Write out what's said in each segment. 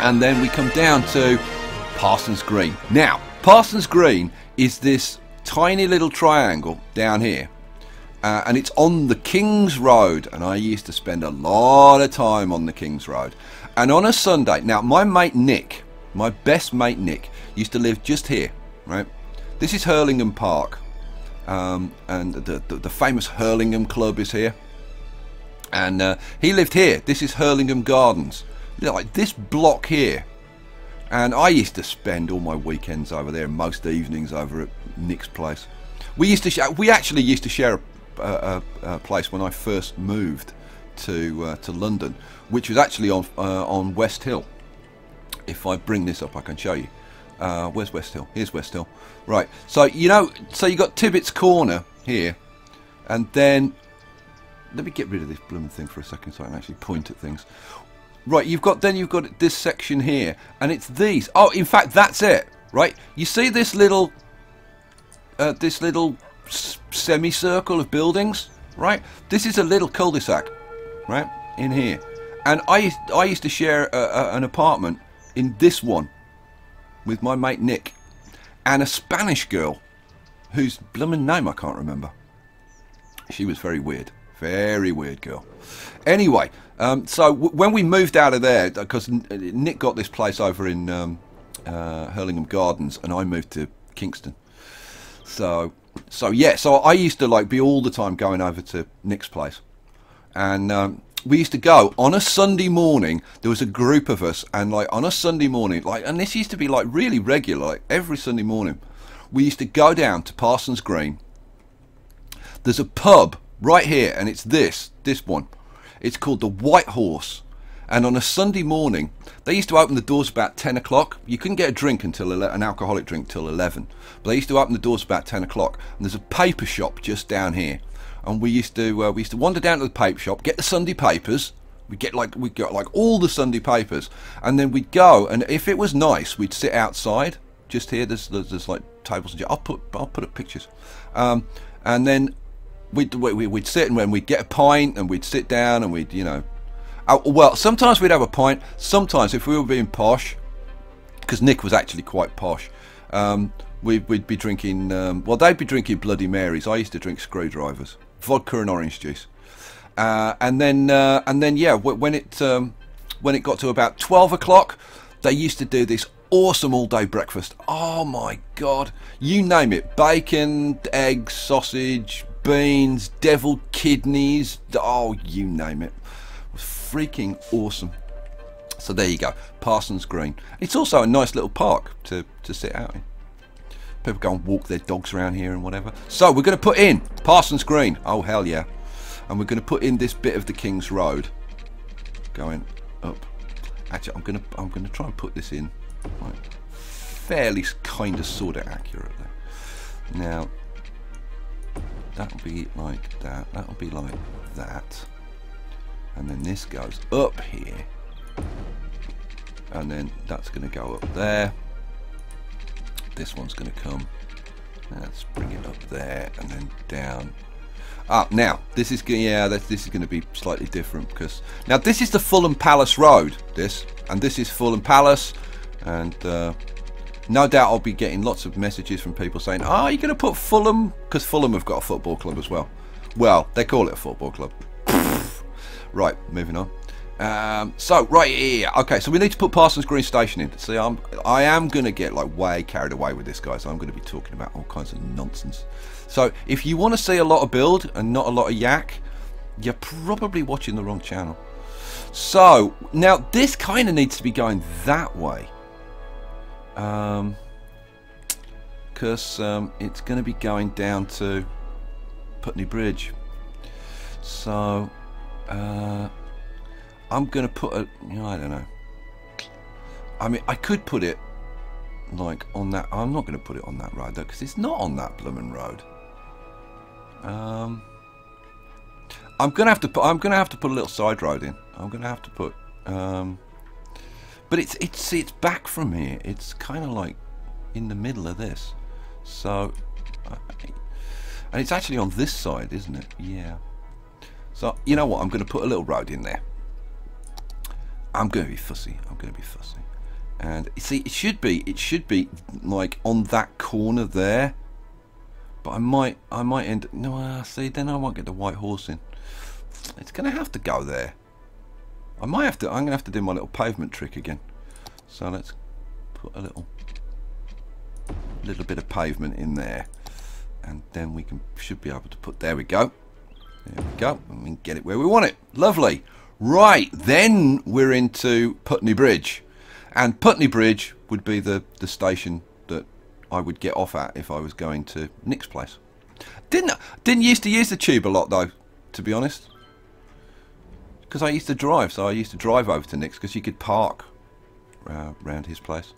and then we come down to Parsons Green. Now, Parsons Green is this tiny little triangle down here. Uh, and it's on the King's Road, and I used to spend a lot of time on the King's Road. And on a Sunday, now my mate Nick, my best mate Nick, used to live just here, right? This is Hurlingham Park, um, and the, the, the famous Hurlingham Club is here. And uh, he lived here. This is Hurlingham Gardens, like this block here. And I used to spend all my weekends over there, most evenings over at Nick's place. We used to, we actually used to share a, a, a place when I first moved to uh, to London, which was actually on uh, on West Hill. If I bring this up, I can show you. Uh, where's West Hill? Here's West Hill. Right. So you know, so you got Tibbetts Corner here, and then let me get rid of this blooming thing for a second so I can actually point at things. Right, you've got then you've got this section here, and it's these. Oh, in fact, that's it. Right, you see this little, uh, this little semicircle of buildings. Right, this is a little cul-de-sac. Right in here, and I I used to share a, a, an apartment in this one with my mate Nick and a Spanish girl whose blooming name I can't remember. She was very weird. Very weird girl. Anyway, um, so when we moved out of there, because Nick got this place over in um, uh, Hurlingham Gardens, and I moved to Kingston. So, so yeah, so I used to like be all the time going over to Nick's place, and um, we used to go on a Sunday morning. There was a group of us, and like on a Sunday morning, like, and this used to be like really regular, like every Sunday morning, we used to go down to Parsons Green. There's a pub right here, and it's this, this one. It's called the White Horse. And on a Sunday morning, they used to open the doors about 10 o'clock. You couldn't get a drink until an alcoholic drink till 11. But they used to open the doors about 10 o'clock. And there's a paper shop just down here. And we used to uh, we used to wander down to the paper shop, get the Sunday papers. We get like we got like all the Sunday papers, and then we'd go. And if it was nice, we'd sit outside. Just here, there's there's, there's like tables and I'll put I'll put up pictures. Um, and then we'd, we'd sit and when we'd get a pint and we'd sit down and we'd, you know, uh, well, sometimes we'd have a pint. Sometimes, if we were being posh, because Nick was actually quite posh, um, we'd, we'd, be drinking. Um, well, they'd be drinking Bloody Marys. I used to drink screwdrivers, vodka and orange juice, uh, and then uh, and then yeah, when it um, when it got to about twelve o'clock, they used to do this awesome all-day breakfast. Oh my god, you name it: bacon, eggs, sausage, beans, devil kidneys, oh, you name it. it was freaking awesome. So there you go, Parsons Green. It's also a nice little park to, to sit out in. People go and walk their dogs around here and whatever. So we're going to put in Parsons Green. Oh, hell yeah. And we're going to put in this bit of the King's Road. Going up. Actually, I'm going to I'm going to try and put this in like, fairly kind of sort of accurately. Now, that'll be like that. That'll be like that. And then this goes up here. And then that's going to go up there. This one's going to come. Let's bring it up there and then down. Ah, now this is yeah this, this is going to be slightly different because now this is the Fulham Palace Road this. And this is Fulham Palace. And uh, no doubt I'll be getting lots of messages from people saying, oh, are you going to put Fulham? Because Fulham have got a football club as well. Well, they call it a football club. right, moving on. Um, so, right here. Okay, so we need to put Parsons Green Station in. See, I'm, I am going to get like way carried away with this, guys. I'm going to be talking about all kinds of nonsense. So, if you want to see a lot of build and not a lot of yak, you're probably watching the wrong channel. So, now this kind of needs to be going that way because um, it's going to be going down to Putney Bridge. So uh, I'm going to put a you know, I don't know. I mean I could put it like on that I'm not going to put it on that road though because it's not on that blooming road. Um, I'm gonna have to put I'm gonna have to put a little side road in. I'm gonna have to put um, but it's it's it's back from here. It's kind of like in the middle of this. So, and it's actually on this side, isn't it? Yeah. So you know what? I'm going to put a little road in there. I'm going to be fussy. I'm going to be fussy. And see, it should be, it should be like on that corner there. But I might, I might end. No, uh, see, then I won't get the white horse in. It's going to have to go there. I might have to. I'm going to have to do my little pavement trick again. So let's put a little, little bit of pavement in there, and then we can should be able to put. There we go. There we go, and we can get it where we want it. Lovely. Right, then we're into Putney Bridge. And Putney Bridge would be the, the station that I would get off at if I was going to Nick's place. Didn't didn't used to use the tube a lot though, to be honest. Because I used to drive, so I used to drive over to Nick's because you could park uh, around his place.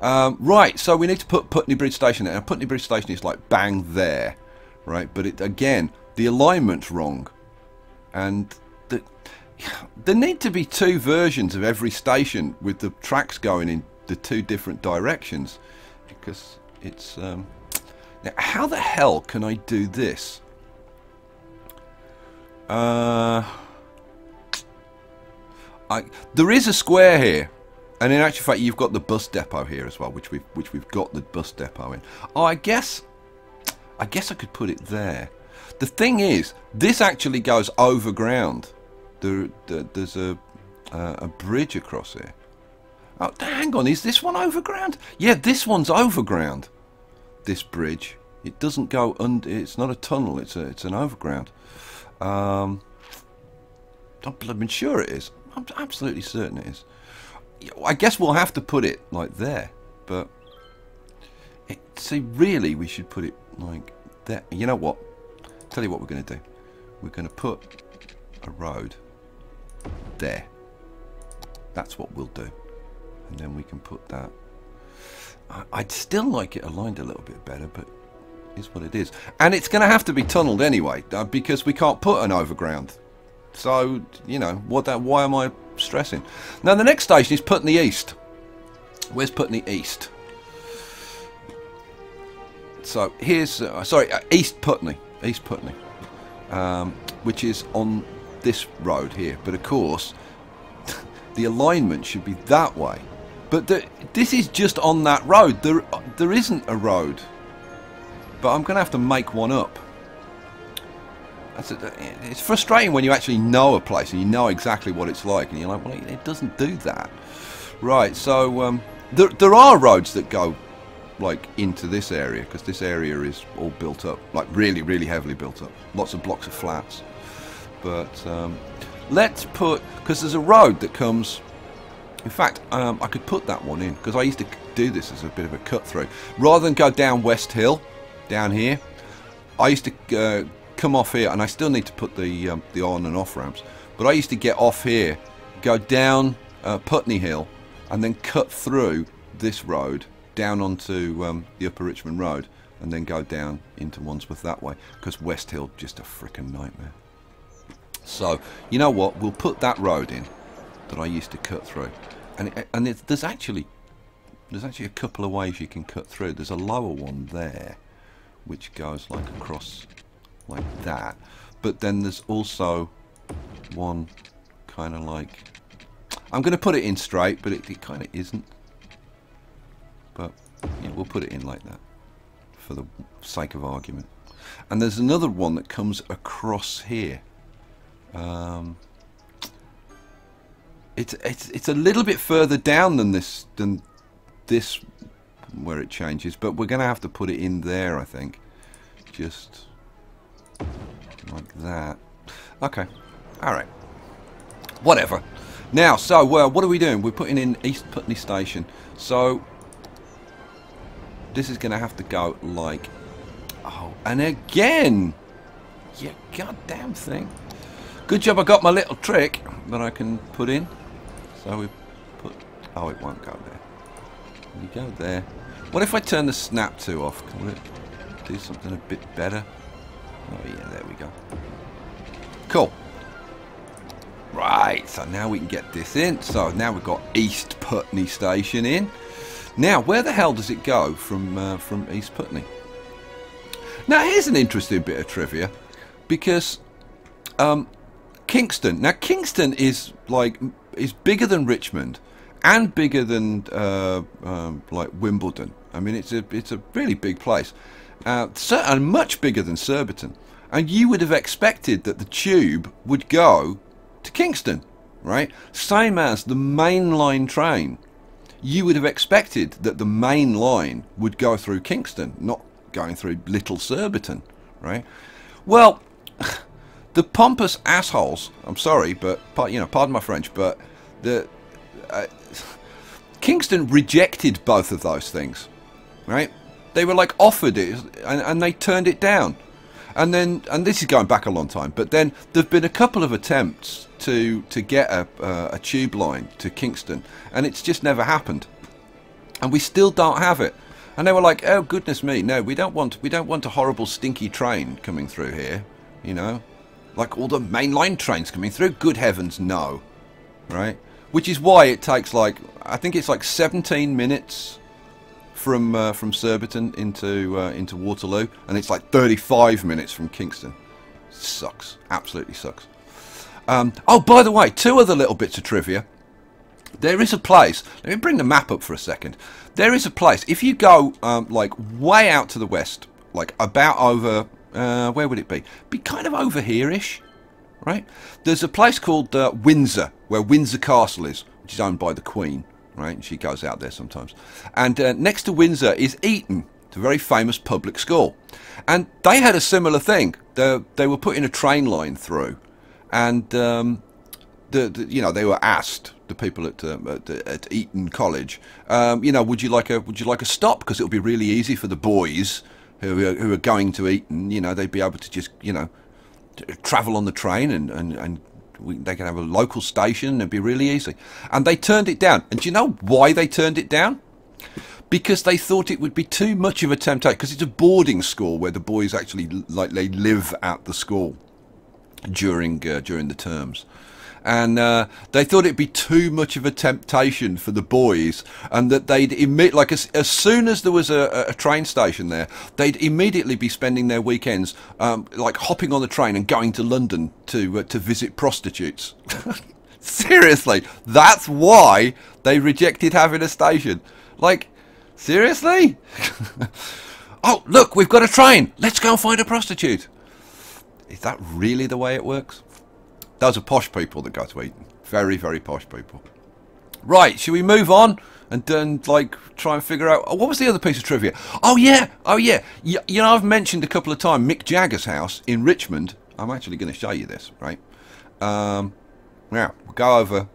Um, right, so we need to put Putney Bridge Station there. Now, Putney Bridge Station is like bang there, right? But it again, the alignment's wrong, and the there need to be two versions of every station with the tracks going in the two different directions because it's um, now how the hell can I do this uh, I, there is a square here and in actual fact you've got the bus depot here as well which we've which we've got the bus depot in oh I guess I guess I could put it there the thing is this actually goes overground there, there there's a uh, a bridge across here. Oh, hang on, is this one overground? Yeah, this one's overground. This bridge. It doesn't go under. It's not a tunnel. It's a. It's an overground. Um, I'm sure it is. I'm absolutely certain it is. I guess we'll have to put it like there, but it, see, really, we should put it like there. You know what? Tell you what we're going to do. We're going to put a road there. That's what we'll do. And then we can put that. I'd still like it aligned a little bit better, but is what it is. And it's going to have to be tunneled anyway, uh, because we can't put an overground. So, you know, what that? why am I stressing? Now, the next station is Putney East. Where's Putney East? So, here's, uh, sorry, uh, East Putney. East Putney. Um, which is on this road here. But of course, the alignment should be that way. But the, this is just on that road. There, there isn't a road. But I'm going to have to make one up. It's frustrating when you actually know a place and you know exactly what it's like. And you're like, well, it doesn't do that. Right, so um, there, there are roads that go like into this area because this area is all built up like really really heavily built up lots of blocks of flats but um, let's put because there's a road that comes in fact um, I could put that one in because I used to do this as a bit of a cut through rather than go down West Hill down here I used to uh, come off here and I still need to put the um, the on and off ramps but I used to get off here go down uh, Putney Hill and then cut through this road down onto um, the Upper Richmond Road and then go down into Wandsworth that way because West Hill just a freaking nightmare so, you know what? We'll put that road in that I used to cut through. And, and it, there's actually there's actually a couple of ways you can cut through. There's a lower one there, which goes like across like that. But then there's also one kind of like... I'm going to put it in straight, but it, it kind of isn't. But yeah, we'll put it in like that for the sake of argument. And there's another one that comes across here um, it's it's it's a little bit further down than this than this where it changes, but we're going to have to put it in there, I think, just like that. Okay, all right, whatever. Now, so well, what are we doing? We're putting in East Putney Station, so this is going to have to go like, oh, and again, you goddamn thing. Good job I got my little trick that I can put in. So we put... Oh, it won't go there. You go there. What if I turn the snap to off? Can it do something a bit better? Oh, yeah, there we go. Cool. Right, so now we can get this in. So now we've got East Putney Station in. Now, where the hell does it go from uh, from East Putney? Now, here's an interesting bit of trivia, because um, Kingston. Now, Kingston is like is bigger than Richmond and bigger than uh, um, like Wimbledon. I mean, it's a it's a really big place, uh, and much bigger than Surbiton. And you would have expected that the tube would go to Kingston, right? Same as the main line train. You would have expected that the main line would go through Kingston, not going through Little Surbiton, right? Well, the pompous assholes. I'm sorry, but you know, pardon my French, but the uh, Kingston rejected both of those things, right? They were like offered it, and, and they turned it down. And then, and this is going back a long time, but then there've been a couple of attempts to to get a, uh, a tube line to Kingston, and it's just never happened. And we still don't have it. And they were like, "Oh goodness me, no, we don't want we don't want a horrible stinky train coming through here, you know, like all the mainline trains coming through. Good heavens, no, right?" Which is why it takes like I think it's like 17 minutes from uh, from Surbiton into uh, into Waterloo, and it's like 35 minutes from Kingston. Sucks, absolutely sucks. Um, oh, by the way, two other little bits of trivia. There is a place. Let me bring the map up for a second. There is a place. If you go um, like way out to the west, like about over, uh, where would it be? Be kind of over here-ish right? There's a place called uh, Windsor, where Windsor Castle is, which is owned by the Queen, right? She goes out there sometimes. And uh, next to Windsor is Eton, a very famous public school. And they had a similar thing. They, they were putting a train line through, and um, the, the, you know they were asked the people at um, at, at, Eton College, um, you know, would you like a would you like a stop because it would be really easy for the boys who are, who are going to Eton. You know, they'd be able to just you know travel on the train and, and, and we, they can have a local station and be really easy. And they turned it down. And do you know why they turned it down? Because they thought it would be too much of a temptation. Because it's a boarding school where the boys actually like they live at the school during uh, during the terms and uh, they thought it'd be too much of a temptation for the boys, and that they'd emit like as, as soon as there was a, a, train station there, they'd immediately be spending their weekends um, like hopping on the train and going to London to uh, to visit prostitutes. seriously, that's why they rejected having a station. Like, seriously? oh, look, we've got a train. Let's go and find a prostitute. Is that really the way it works? Those are posh people that go to Eton. Very, very posh people. Right, should we move on and then like try and figure out what was the other piece of trivia? Oh yeah, oh yeah. You, you know I've mentioned a couple of times Mick Jagger's house in Richmond. I'm actually going to show you this, right? Um, now we'll go over.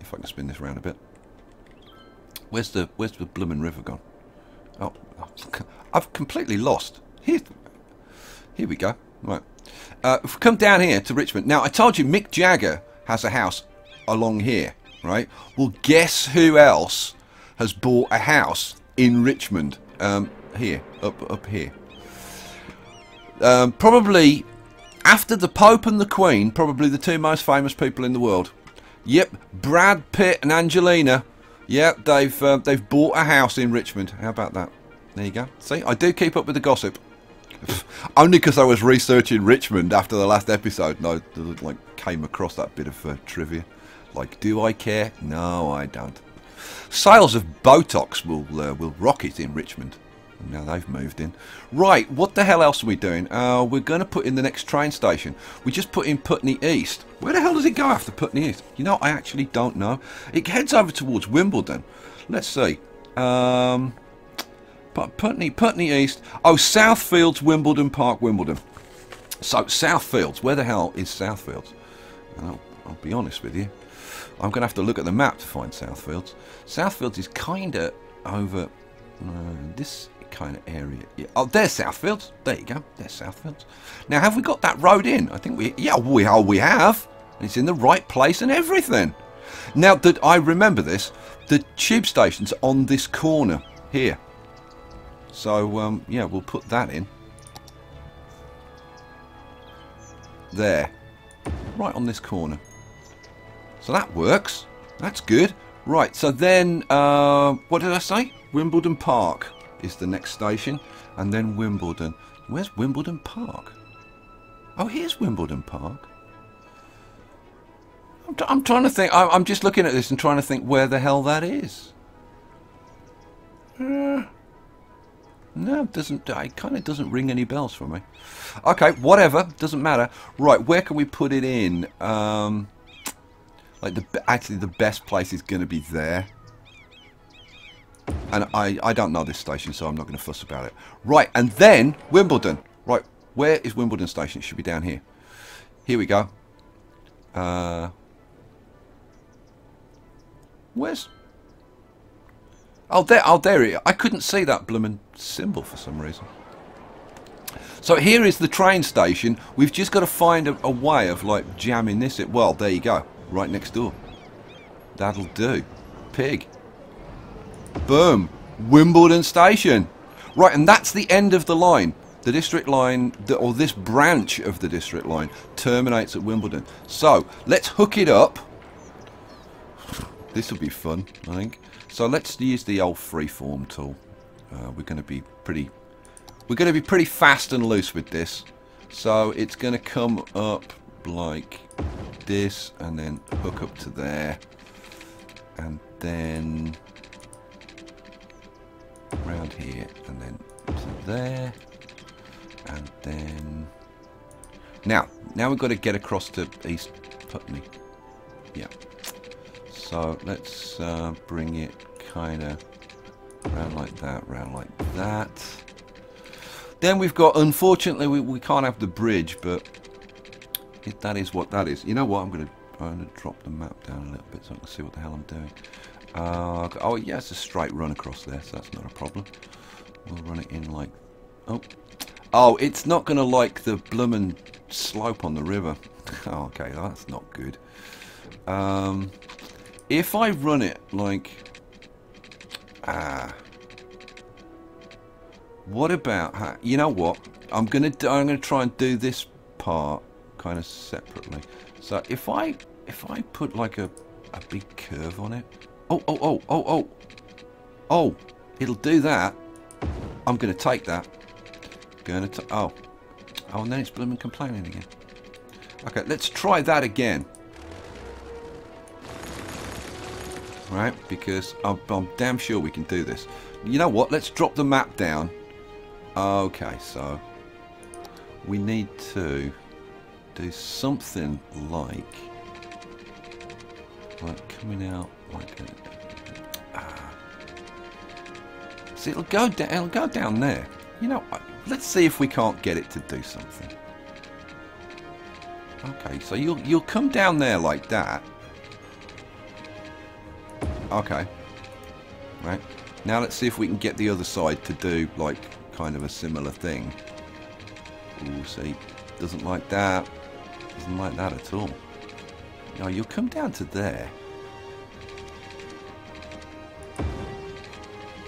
If I can spin this around a bit. Where's the Where's the Bloomin' River gone? Oh, I've completely lost. Here, here we go. Right. Uh, come down here to Richmond. Now, I told you Mick Jagger has a house along here, right? Well, guess who else has bought a house in Richmond? Um, here, up, up here. Um, probably after the Pope and the Queen, probably the two most famous people in the world. Yep, Brad Pitt and Angelina. Yep, they've uh, they've bought a house in Richmond. How about that? There you go. See, I do keep up with the gossip. Only because I was researching Richmond after the last episode and I like came across that bit of uh, trivia. Like, do I care? No, I don't. Sales of Botox will uh, will rocket in Richmond. Now they've moved in. Right, what the hell else are we doing? Uh, we're going to put in the next train station. We just put in Putney East. Where the hell does it go after Putney East? You know, I actually don't know. It heads over towards Wimbledon. Let's see. Um, Putney, Putney East. Oh, Southfields, Wimbledon Park, Wimbledon. So, Southfields. Where the hell is Southfields? I'll, I'll be honest with you. I'm going to have to look at the map to find Southfields. Southfields is kind of over uh, this kind of area. Yeah. Oh, there's Southfields. There you go. There's Southfields. Now, have we got that road in? I think we... Yeah, we, oh, we have. It's in the right place and everything. Now, that I remember this, the tube station's on this corner here. So, um, yeah, we'll put that in. There. Right on this corner. So that works. That's good. Right, so then, uh, what did I say? Wimbledon Park is the next station. And then Wimbledon. Where's Wimbledon Park? Oh, here's Wimbledon Park. I'm, I'm trying to think. I- I'm just looking at this and trying to think where the hell that is. Uh, no, it doesn't. It kind of doesn't ring any bells for me. Okay, whatever. Doesn't matter. Right, where can we put it in? Um, like the actually the best place is going to be there. And I I don't know this station, so I'm not going to fuss about it. Right, and then Wimbledon. Right, where is Wimbledon station? It should be down here. Here we go. Uh, where's? Oh, there. Oh, there it. I couldn't see that blooming symbol for some reason. So here is the train station. We've just got to find a, a way of like jamming this. It. Well, there you go. Right next door. That'll do. Pig. Boom. Wimbledon station. Right, and that's the end of the line. The district line, or this branch of the district line, terminates at Wimbledon. So, let's hook it up. This will be fun, I think. So let's use the old freeform tool. Uh, we're going to be pretty, we're going to be pretty fast and loose with this. So it's going to come up like this, and then hook up to there, and then around here, and then to there, and then now, now we've got to get across to East Putney. Yeah. So let's uh, bring it kind of round like that, round like that. Then we've got, unfortunately, we, we can't have the bridge, but it, that is what that is. You know what? I'm going to I'm going to drop the map down a little bit so I can see what the hell I'm doing. Uh, oh, yeah, it's a straight run across there, so that's not a problem. We'll run it in like... Oh, oh it's not going to like the bloomin' slope on the river. oh, okay, that's not good. Um, if I run it like... Ah... What about... You know what? I'm gonna I'm gonna try and do this part kind of separately. So if I if I put like a a big curve on it, oh oh oh oh oh oh, it'll do that. I'm gonna take that. Gonna to oh oh, and then it's blooming complaining again. Okay, let's try that again. Right, because I'm, I'm damn sure we can do this. You know what? Let's drop the map down. Okay, so we need to do something like like coming out like a, ah. see it'll go down it'll go down there you know let's see if we can't get it to do something okay so you'll you'll come down there like that okay right now let's see if we can get the other side to do like kind of a similar thing Ooh, see doesn't like that doesn't like that at all. Now you'll come down to there.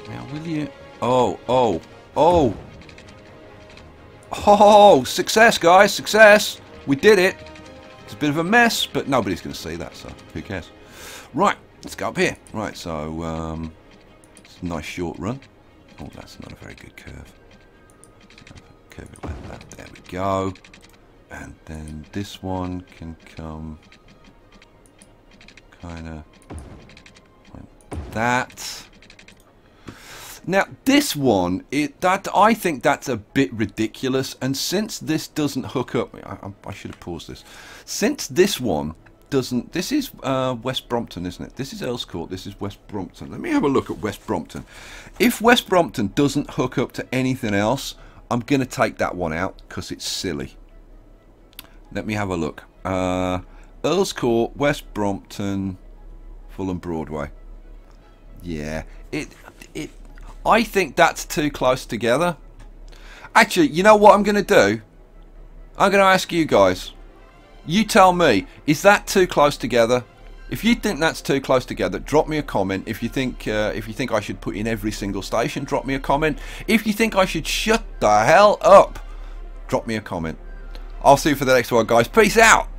Now will you... Oh, oh, oh! Oh, success guys, success! We did it! It's a bit of a mess, but nobody's going to see that, so who cares? Right, let's go up here. Right, so, um, it's a nice short run. Oh, that's not a very good curve. Curve it like that. There we go and then this one can come kind of like that now this one it that I think that's a bit ridiculous and since this doesn't hook up I, I should have paused this since this one doesn't this is uh, West Brompton isn't it this is Earls Court this is West Brompton let me have a look at West Brompton if West Brompton doesn't hook up to anything else I'm gonna take that one out because it's silly let me have a look. Uh, Earls Court, West Brompton, Fulham Broadway. Yeah, it it. I think that's too close together. Actually, you know what I'm going to do? I'm going to ask you guys. You tell me, is that too close together? If you think that's too close together, drop me a comment. If you think uh, if you think I should put in every single station, drop me a comment. If you think I should shut the hell up, drop me a comment. I'll see you for the next one, guys. Peace out.